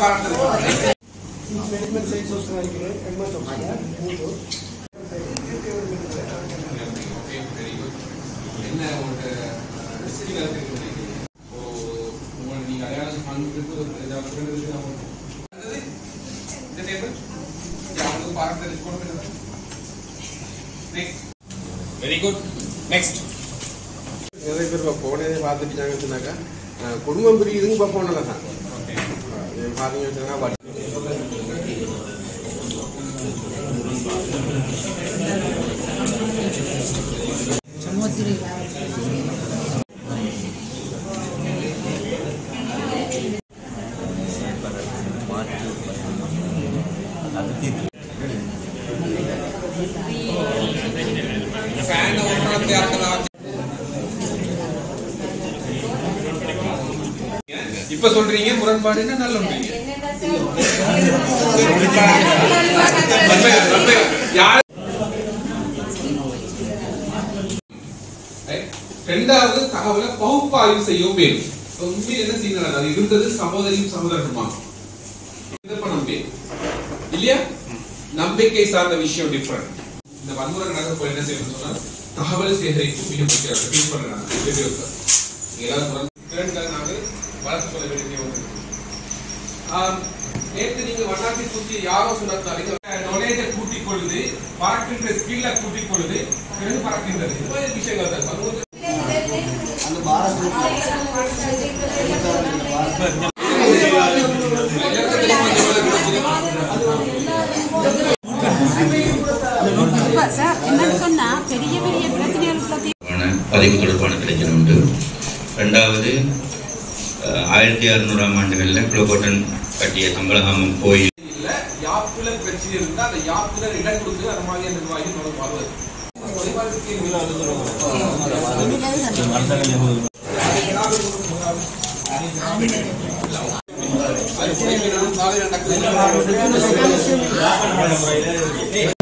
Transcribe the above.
என்ன ஓ very good next நிறைய பேர் போனதே பார்த்துட்டாங்கன்னு குடும்பம் பிரியுதுங்க இப்போ போனல தான் ஓகே இது இப்ப சொல்றீங்க முரண்பாடுன்னா நல்ல ரெண்டாவது தகவலை பகுப்பாய்வு செய்யவும் வேணும் உண்மையில் என்ன செய்யணும் அது இருந்தது சகோதரியும் சகோதரனுமா? இல்லையா? நம்பிக்கை சார்ந்த விஷயம் டிஃபரெண்ட் இந்த வன்முறை நடக்க என்ன செய்யணும் சொன்னா தகவல் சேகரிப்பு மிக முக்கியம் பண்றாங்க எல்லாரும் வளர்த்து கொள்ள வேண்டிய ஒன்று நேற்று நீங்க வண்ணாத்தி சுத்தி யாரோ சொன்னாங்க கூட்டிக் கொள்ளுது பறக்கின்ற ஸ்கில்ல கூட்டிக் கொள்ளுது பிறகு பறக்கின்றது இது மாதிரி விஷயங்கள் தான் பதிவு தொடர்பான உண்டு ரெண்டாவது ஆயிரத்தி அறுநூறாம் ஆண்டுகளில் குளக்கோட்டன் கட்டிய சம்பளகாமம் கோயில். இல்ல பிரச்சனை இருந்தால் அந்த யாப்புல இடம் கொடுத்து அந்த மாதிரி நிர்வாகி தொடர்பு வருவது அது